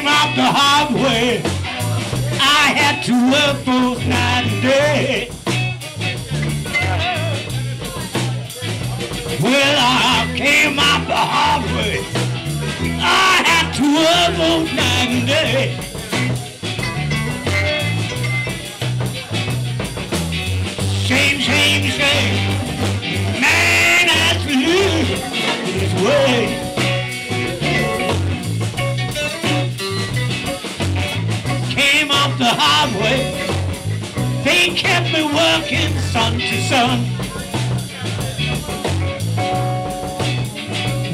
came out the hard way. I had to work both night and day. Well, I came out the hard way. I had to work both night and day. Shame, shame, shame. Man has to live this way. The hard highway. They kept me working sun to sun.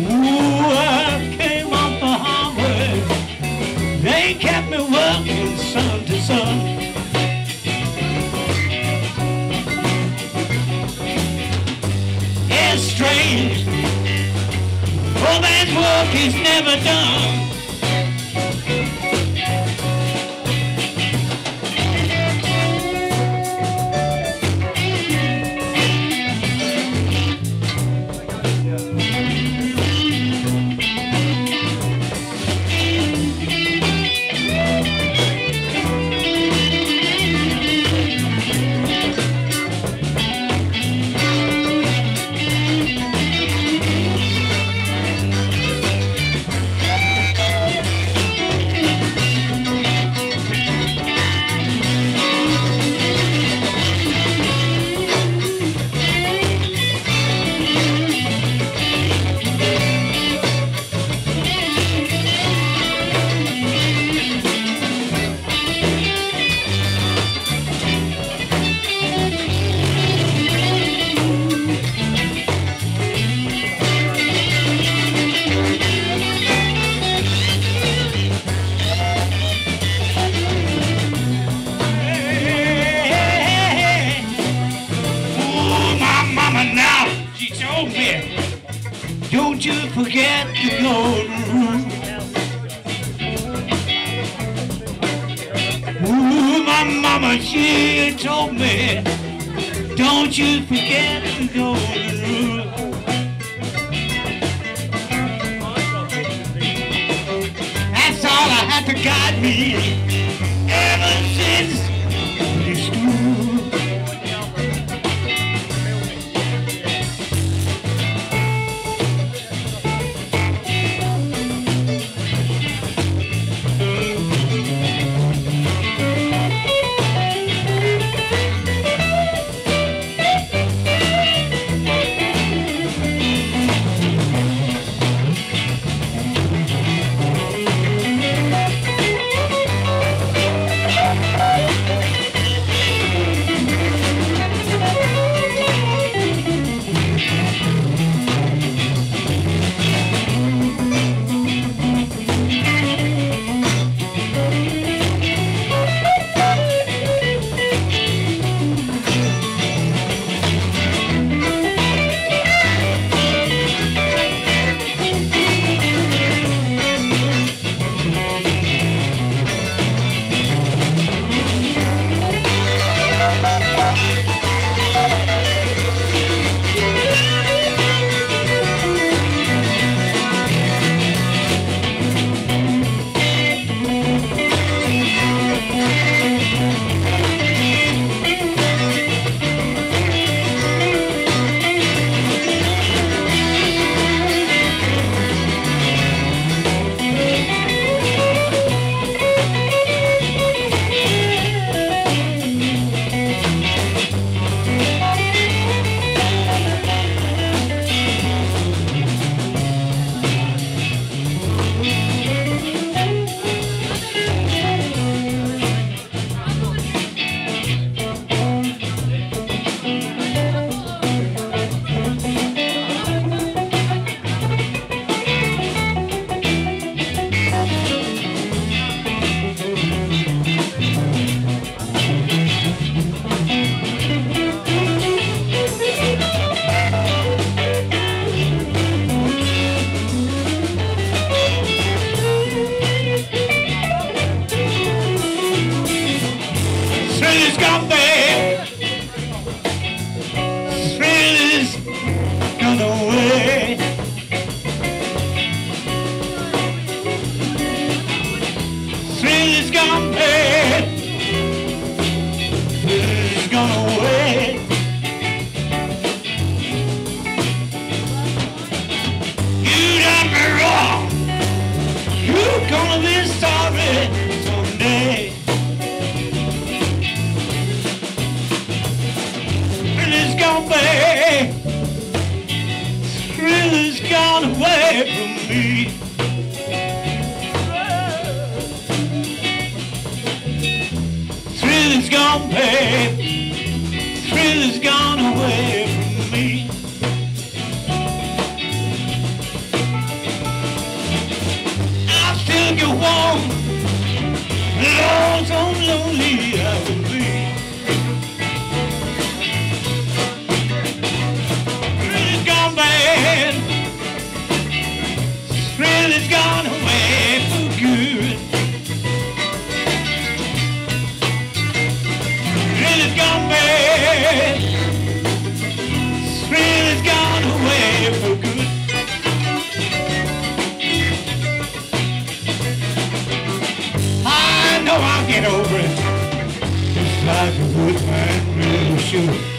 Ooh, I came off the highway. They kept me working sun to sun. It's strange. Man's work is never done. Mama, she told me, don't you forget the golden rule. That's all I had to guide me ever since this school. He's got the away. Thriller's gone away from me. Thriller's gone, babe. Thriller's gone away. muito, que estilo.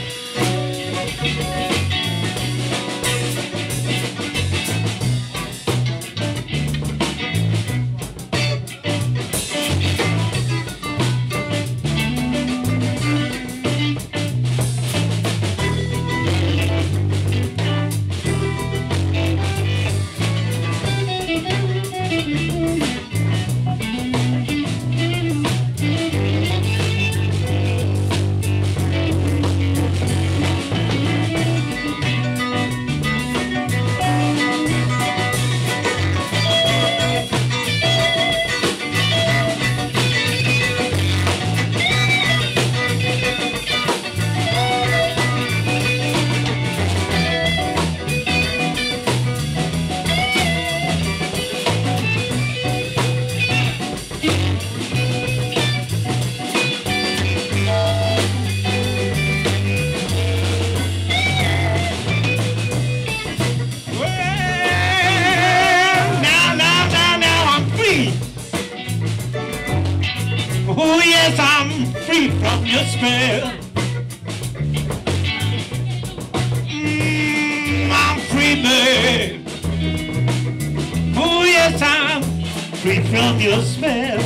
from your smell.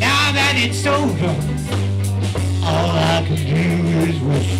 Now that it's over, all I can do is wish.